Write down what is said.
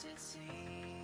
as it seems.